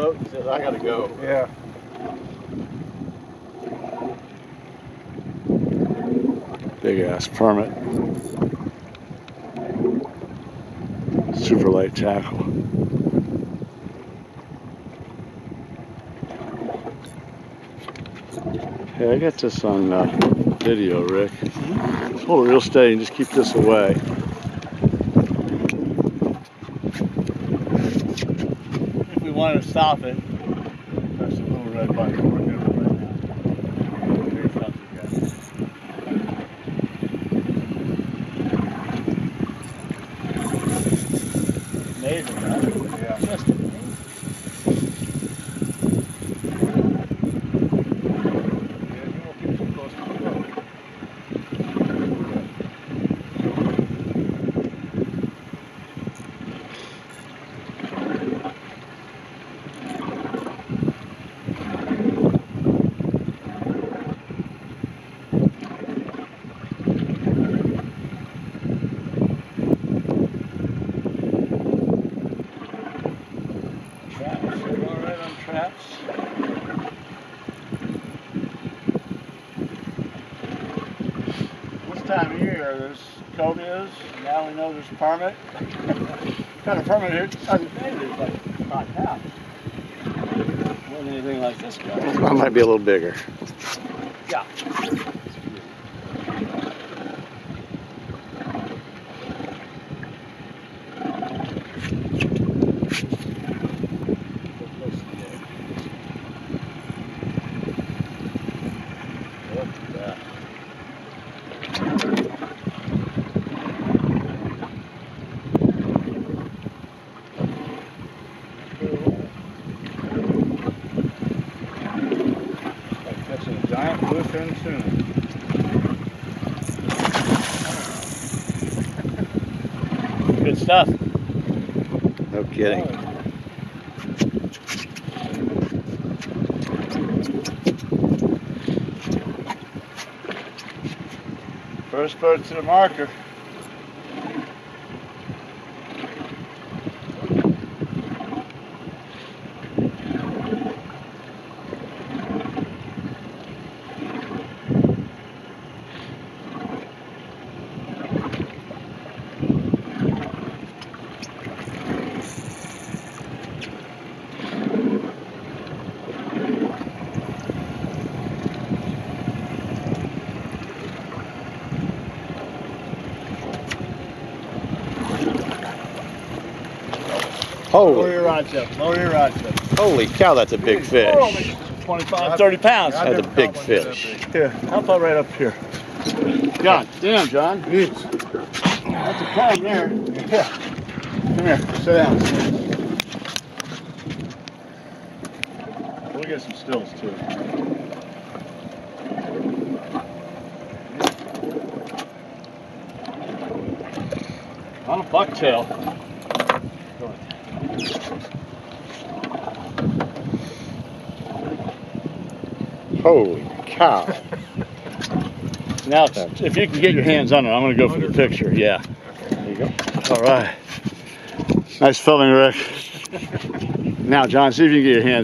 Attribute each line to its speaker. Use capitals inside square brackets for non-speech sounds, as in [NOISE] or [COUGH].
Speaker 1: boat and says, I gotta go.
Speaker 2: Yeah.
Speaker 3: Big ass permit. Super light tackle. Hey, I got this on uh, video, Rick. Just hold it real steady and just keep this away.
Speaker 1: If we want to stop it, press the little red button. We're good right now. Here's something, guys. Amazing, huh?
Speaker 2: Yeah.
Speaker 1: Just amazing.
Speaker 2: Yeah, you won't get too close to the boat.
Speaker 1: Traps. We're all right on traps. This time of year, there's cobias. Now we know there's permit. [LAUGHS] kind of permit here. Doesn't pay it's like not. Wasn't anything like this guy.
Speaker 3: That might be a little bigger.
Speaker 1: Yeah.
Speaker 2: A giant bluefin tuna.
Speaker 1: Good stuff.
Speaker 3: No kidding.
Speaker 1: First bird to the marker. Lower
Speaker 3: Holy,
Speaker 1: your rods up. Lower your rods up.
Speaker 3: holy cow, that's a big fish.
Speaker 1: Oh, 25, 30 pounds.
Speaker 3: That's a big
Speaker 2: caught one that
Speaker 3: fish.
Speaker 1: Here, how about right up here? John, damn, John. That's a climb there. Yeah. Come here, sit down. We'll get some stills too. On a bucktail.
Speaker 3: Holy cow. [LAUGHS]
Speaker 1: Now, if you can get your hands on it, I'm going to go for the picture. Yeah.
Speaker 3: There you go.
Speaker 1: All right. Nice filming, Rick. Now, John, see if you can get your hands.